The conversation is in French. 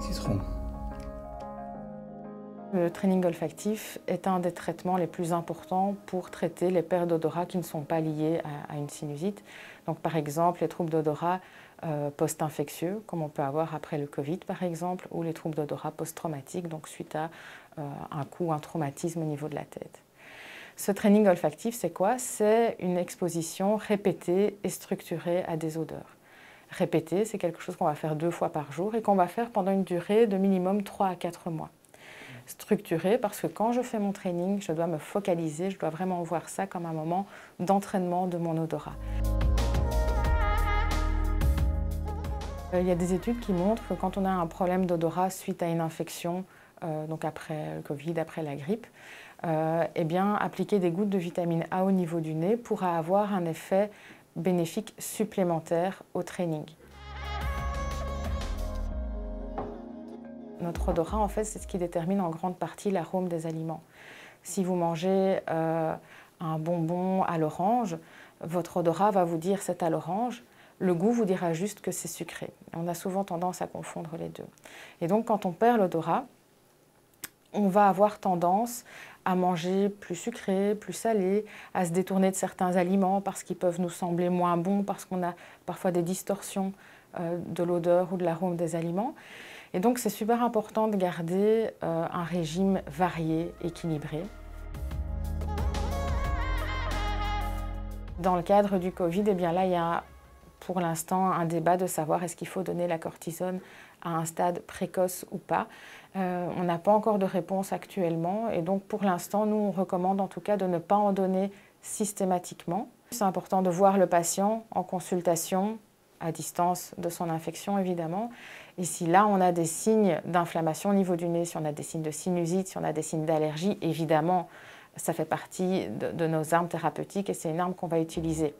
Citron. Le training olfactif est un des traitements les plus importants pour traiter les pertes d'odorat qui ne sont pas liées à, une sinusite. Donc, par exemple, les troubles d'odorat euh, post-infectieux, comme on peut avoir après le Covid par exemple, ou les troubles d'odorat post-traumatiques, donc suite à euh, un coup, un traumatisme au niveau de la tête. Ce training olfactif, c'est quoi? C'est une exposition répétée et structurée à des odeurs. Répétée, c'est quelque chose qu'on va faire deux fois par jour et qu'on va faire pendant une durée de minimum 3 à 4 mois structuré parce que quand je fais mon training, je dois me focaliser, je dois vraiment voir ça comme un moment d'entraînement de mon odorat. Euh, il y a des études qui montrent que quand on a un problème d'odorat suite à une infection, donc après le Covid, après la grippe, euh, eh bien, appliquer des gouttes de vitamine A au niveau du nez pourra avoir un effet bénéfique supplémentaire au training. Notre odorat, en fait, c'est ce qui détermine en grande partie l'arôme des aliments. Si vous mangez euh, un bonbon à l'orange, votre odorat va vous dire c'est à l'orange. Le goût vous dira juste que c'est sucré. On a souvent tendance à confondre les deux. Et donc, quand on perd l'odorat, on va avoir tendance à manger plus sucré, plus salé, à se détourner de certains aliments parce qu'ils peuvent nous sembler moins bons, parce qu'on a parfois des distorsions euh, de l'odeur ou de l'arôme des aliments. Et donc c'est super important de garder euh, un régime varié, équilibré. Dans le cadre du Covid, eh bien là, il y a pour l'instant un débat de savoir est-ce qu'il faut donner la cortisone à un stade précoce ou pas. Euh, on n'a pas encore de réponse actuellement et donc pour l'instant, nous, on recommande en tout cas de ne pas en donner systématiquement. C'est important de voir le patient en consultation à distance de son infection évidemment. Et si là on a des signes d'inflammation au niveau du nez, si on a des signes de sinusite, si on a des signes d'allergie, évidemment ça fait partie de, de nos armes thérapeutiques et c'est une arme qu'on va utiliser.